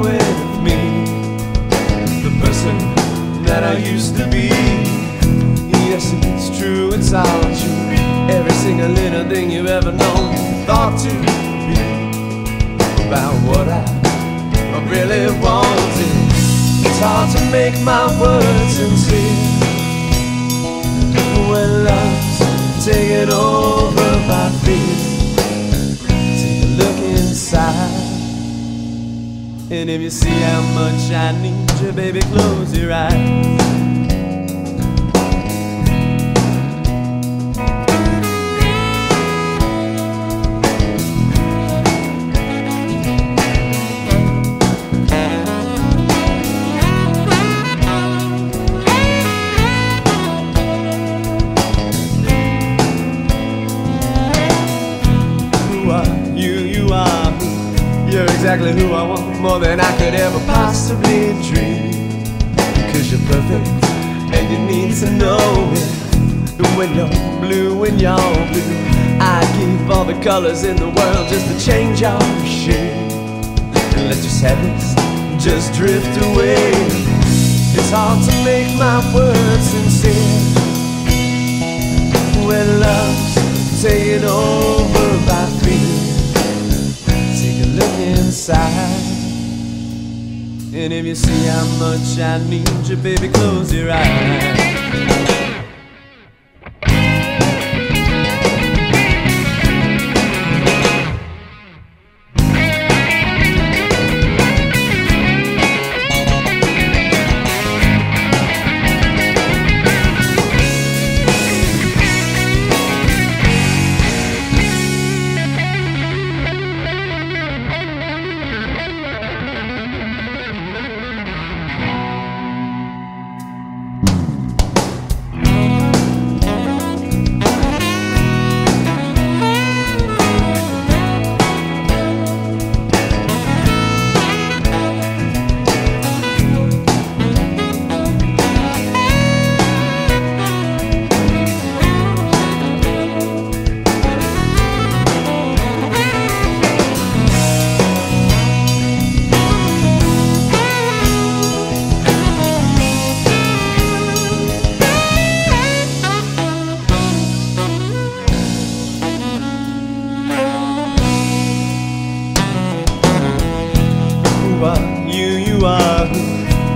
with me. The person that I used to be. Yes, it's true, it's all true Every single little thing you've ever known Thought to be. About what I, I really wanted It's hard to make my words sincere. When love's taking over And if you see how much I need you, baby, close your eyes. You're exactly who I want, more than I could ever possibly dream. Cause you're perfect, and you need to know it. And when you're blue, when you're blue, I'd give all the colors in the world just to change your shade. And just have this, just drift away. It's hard to make my words sincere when love's taken over inside. And if you see how much I need you, baby, close your eyes.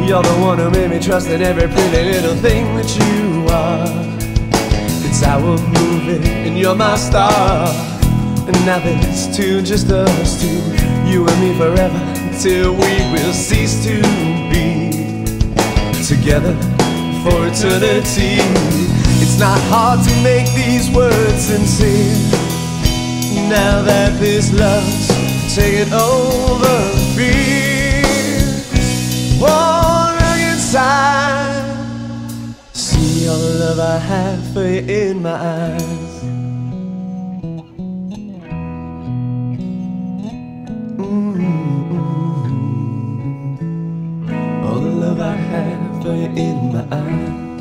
You're the one who made me trust in every pretty little thing that you are. It's our movie, and you're my star. And now that it's two, just us two, you and me forever, till we will cease to be together for eternity. It's not hard to make these words sincere. Now that this love's taken over fear, all the love I have for you in my eyes. Mm-hmm. All the love I have for you in my eyes.